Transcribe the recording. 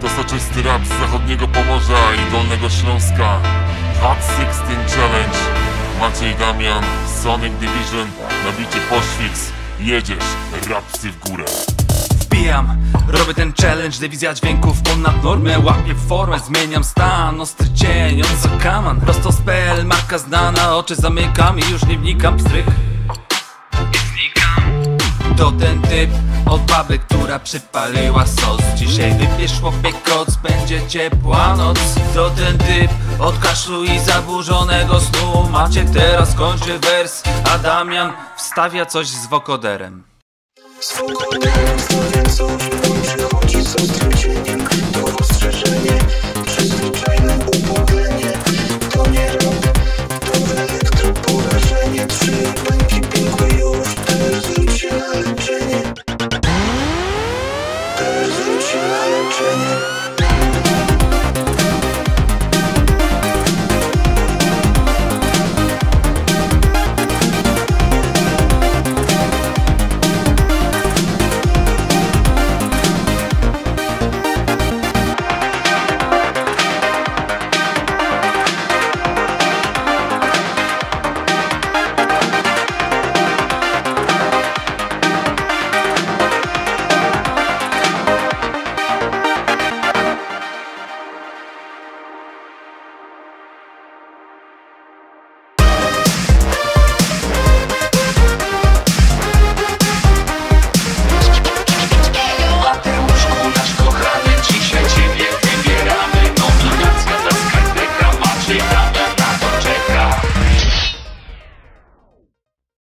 To soczysty rap z zachodniego Pomorza i Dolnego Śląska. Hot 16 Challenge. Maciej Damian, Sonic Division Nabicie poświc Jedziesz, rapsy w górę. Wbijam, robię ten challenge. Dywizja dźwięków ponad normę. Łapię formę, zmieniam stan. Ostry cień, on za kaman. Prosto z PL, marka znana. Oczy zamykam i już nie wnikam Pstryk I znikam To ten typ od baby, która przypaliła sos Dzisiaj wypierz chłopie koc, będzie ciepła noc To ten typ od kaszlu i zaburzonego snu Macie teraz kończy wers A Damian wstawia coś z wokoderem Swobodem, znów więcej, przychodzi z ostrym cieniem To 十年